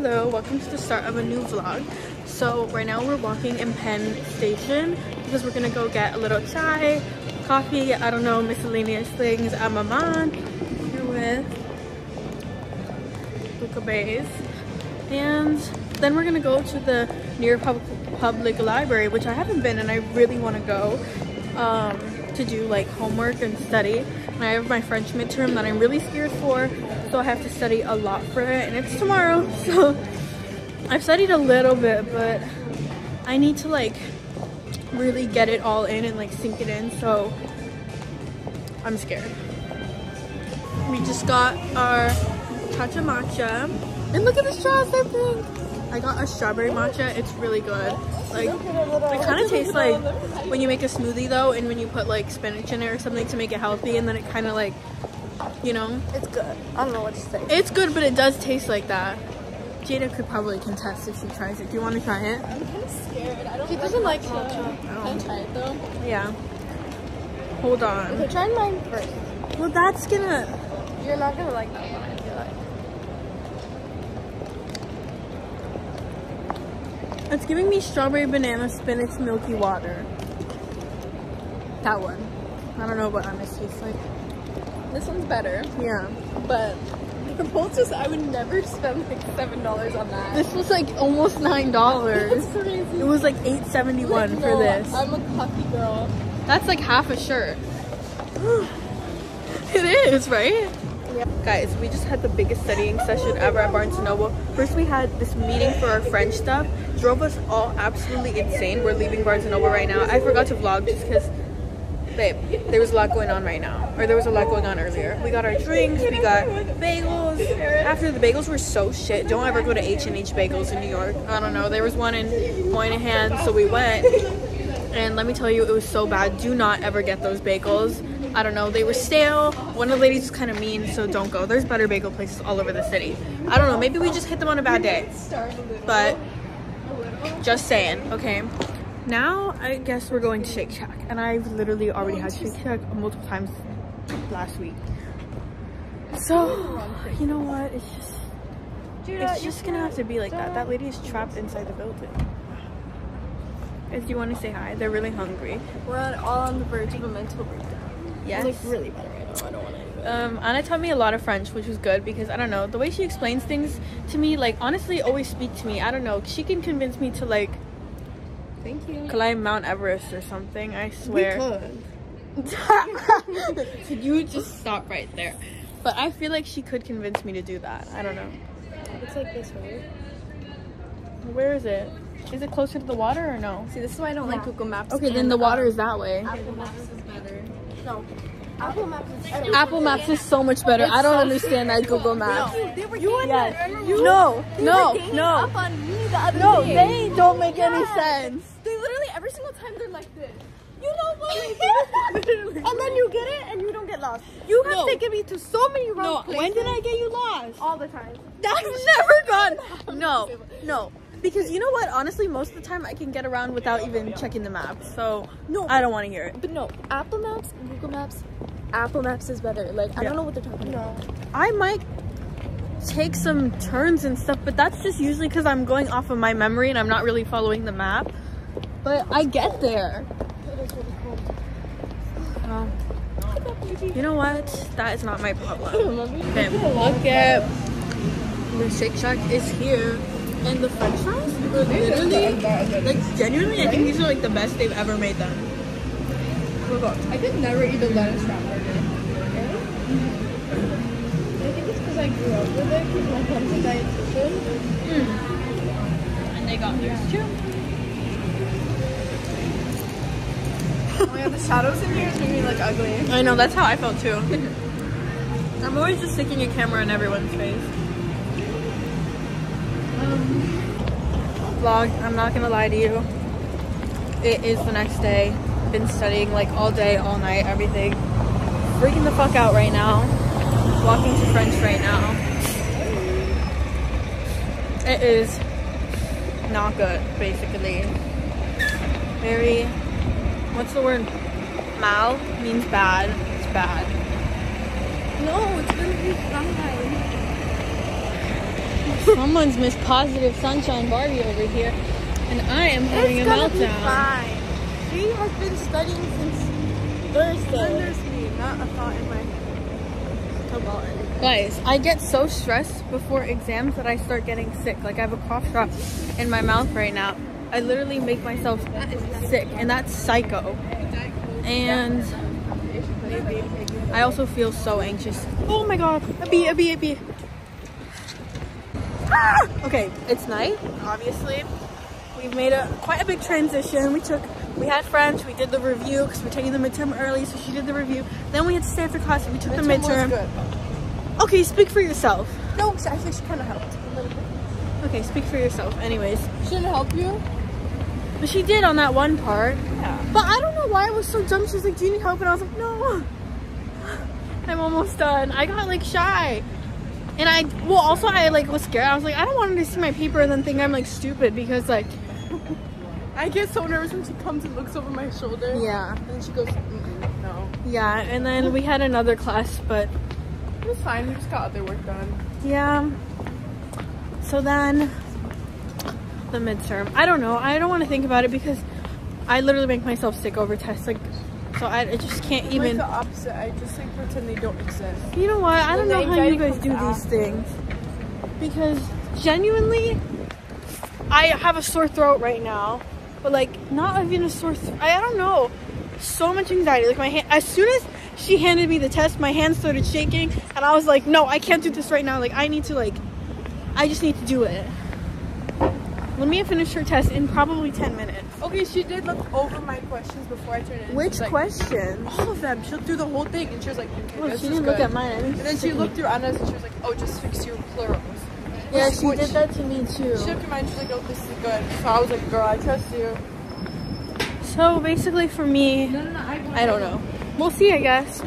hello welcome to the start of a new vlog. So right now we're walking in penn station because we're gonna go get a little chai coffee i don't know miscellaneous things. At maman here with Luca Bays. and then we're gonna go to the near Pub public library which i haven't been and i really want to go. Um, to do like homework and study and i have my french midterm that i'm really scared for so I have to study a lot for it and it's tomorrow so I've studied a little bit but I need to like really get it all in and like sink it in so I'm scared. We just got our Cha Cha Matcha and look at the straws they're pink. I got a strawberry matcha. It's really good. Like, it kind of tastes like when you make a smoothie though and when you put like spinach in it or something to make it healthy and then it kind of like you know? It's good. I don't know what to say. It's good, but it does taste like that. Jada could probably contest if she tries it. Do you want to try it? I'm kind of scared. I don't. She doesn't like matcha. Can I try it though? Yeah. Hold on. Okay, try mine first. Well, that's gonna. You're not gonna like that one. I feel like. It's giving me strawberry banana spinach milky water. That one. I don't know what honest tastes like. This one's better. Yeah. But the just I would never spend like seven dollars on that. This was like almost nine dollars. That's crazy. It was like eight seventy one like, no, for this. I'm a coffee girl. That's like half a shirt. it is, right? Guys, we just had the biggest studying session ever at Barnes & Noble. First we had this meeting for our French stuff. Drove us all absolutely insane. We're leaving Barnes & Noble right now. I forgot to vlog just because babe, there was a lot going on right now. Or there was a lot going on earlier. We got our drinks, we got bagels. After the bagels were so shit, don't ever go to H&H Bagels in New York. I don't know, there was one in Moynihan, so we went. And let me tell you, it was so bad. Do not ever get those bagels. I don't know, they were stale. One of the ladies was kind of mean, so don't go. There's better bagel places all over the city. I don't know, maybe we just hit them on a bad day. But just saying, okay? now I guess we're going to Shake Shack and I've literally already had Shake Shack multiple times last week. So, you know what? It's just it's uh, just gonna have to be like that. That lady is trapped inside the building. If you want to say hi, they're really hungry. We're all on the verge of a mental breakdown. Yes. It's like really now. I don't want to. Um, Anna taught me a lot of French, which was good because I don't know the way she explains things to me. Like honestly, always speak to me. I don't know. She can convince me to like Thank you. Climb Mount Everest or something, I swear. We could. could you just stop right there? But I feel like she could convince me to do that. I don't know. It's like this, right? Where is it? Is it closer to the water or no? See, this is why I don't yeah. like Google Maps. Okay, then the water is that way. Apple Maps is better. No. Apple Maps is better. Apple Maps is so much better. It's I don't so understand that Google Maps. No, they were you yes. you, no, no, no. no, day. they don't make yes. any sense. They literally every single time they're like this. You know what? and then you get it and you don't get lost. You have no. taken me to so many wrong no, places. When did I get you lost? All the time. That's never gone. No, no. Because you know what? Honestly, most of the time I can get around without even checking the map. So no, I don't want to hear it. But no, Apple Maps, Google Maps, Apple Maps is better. Like I yeah. don't know what they're talking about. I might take some turns and stuff, but that's just usually because I'm going off of my memory and I'm not really following the map. But I get there. You know what? That is not my problem. Okay, look at the Shake Shack is here. And the french fries literally, like genuinely, I think these are like the best they've ever made them. I could never eat a lettuce wrap burger. I think it's because I grew up with it because my mom's a dietitian. Mm. And they got theirs too. oh yeah, the shadows in here is making me look ugly. I know, that's how I felt too. I'm always just sticking a camera in everyone's face. Vlog, I'm not gonna lie to you. It is the next day. Been studying like all day, all night, everything. Freaking the fuck out right now. Walking to French right now. It is not good, basically. Very, what's the word? Mal means bad. It's bad. No, it's gonna be fine. Someone's Miss Positive Sunshine Barbie over here, and I am having it's a gonna meltdown. be fine. She has been studying since Thursday. There's me, not a thought in my Guys, I get so stressed before exams that I start getting sick. Like I have a cough drop in my mouth right now. I literally make myself sick, and that's psycho. And I also feel so anxious. Oh my god, a bee, a bee, a bee. Ah! Okay, it's night, obviously. We've made a quite a big transition. We took, we had French, we did the review because we're taking the midterm early, so she did the review. Then we had to stay after class, and we took the midterm. Okay, speak for yourself. No, I think she kind of helped. A little bit. Okay, speak for yourself. Anyways, She didn't help you? but she did on that one part. Yeah. But I don't know why I was so dumb. She was like, "Do you need help?" And I was like, "No, I'm almost done." I got like shy, and I well also I like was scared. I was like, I don't want her to see my paper and then think I'm like stupid because like I get so nervous when she comes and looks over my shoulder. yeah And she goes, Mm-mm, no. yeah. And then we had another class, but It was fine. We just got other work done. yeah. So then the midterm. I don't know. I don't want to think about it because I literally make myself sick over tests. Like, so I, I just can't Like even. the opposite. I just like pretend they don't exist. You know what? I don't know how you guys do these things. Because genuinely, I have a sore throat right now. But like, not even a sore throat. I, I don't know. So much anxiety. Like my hand, as soon as she handed me the test, my hand started shaking, and I was like, no, I can't do this right now. Like, I need to like, I just need to do it. Let me finish her test in probably 10 minutes. Okay, she did look over my questions before I turned it in. Which She's like, question? All of them. She'll do the whole thing. And she was like, okay, Oh, this she didn't good. look at mine. And then she looked through Anna's and she was like, oh, just fix your plurals. Yeah, she Which- did that to me too. She looked at mine, She was like, oh, this is good. So I was like, girl, I trust you. So basically, for me, No, no, no, I, I don't know. We'll see, I guess.